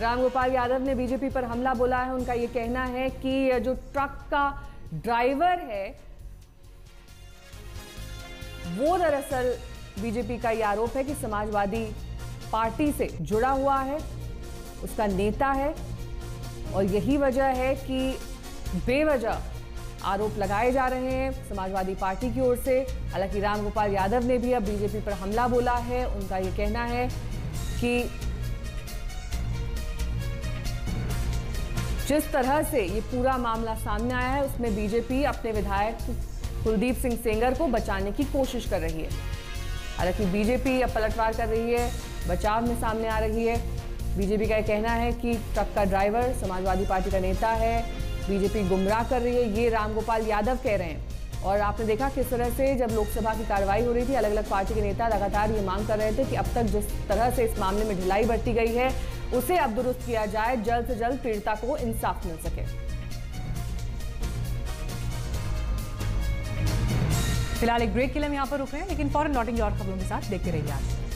रामगोपाल यादव ने बीजेपी पर हमला बोला है। उनका ये कहना है कि जो ट्रक का ड्राइवर है, वो दरअसल बीजेपी का ये आरोप है कि समाजवादी पार्टी से जुड़ा हुआ है, उसका नेता है, और यही वजह है कि बेवजह आरोप लगाए जा रहे हैं समाजवादी पार्टी की ओर से। हालाँकि रामगोपाल यादव ने भी अब बीजेपी पर हमला बोला है। उनका ये कहना है कि जिस तरह से ये पूरा मामला सामने आया है, उसमें बीजेपी अपने विधायक कुलदीप सिंह सेंगर को बचाने की कोशिश कर रही है। हालाँकि बीजेपी अब पलटवार कर रही है, बचाव में सामने आ रही है। बीजेपी का कहना है कि ट्रक का ड्राइवर समाजवादी पार्टी का नेता है, बीजेपी गुमराह कर रही है, ये रामगोपाल यादव कह रहे हैं। और आपने देखा किस तरह से जब लोकसभा की कार्रवाई हो रही थी अलग अलग पार्टी के नेता लगातार ये मांग कर रहे थे कि अब तक जिस तरह से इस मामले में ढिलाई बरती गई है उसे अब दुरुस्त किया जाए, जल्द से जल्द पीड़िता को इंसाफ मिल सके। फ़िलहाल एक ब्रेक के लिए हम यहाँ पर रुक रहे हैं, लेकिन फॉरन लौटेंगे और खबरों के साथ देखते रहिए आज।